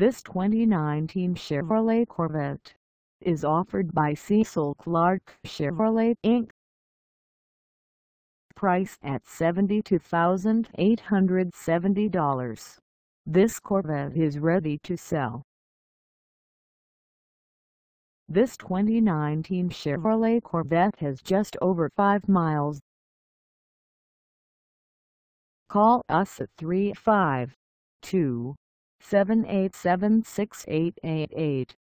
This 2019 Chevrolet Corvette is offered by Cecil Clark Chevrolet Inc. Price at $72,870. This Corvette is ready to sell. This 2019 Chevrolet Corvette has just over 5 miles. Call us at 352 787 6888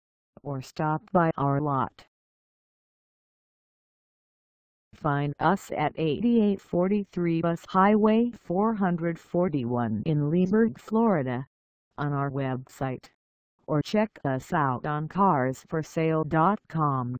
or stop by our lot. Find us at 8843 Bus Highway 441 in Leesburg, Florida on our website or check us out on carsforsale.com.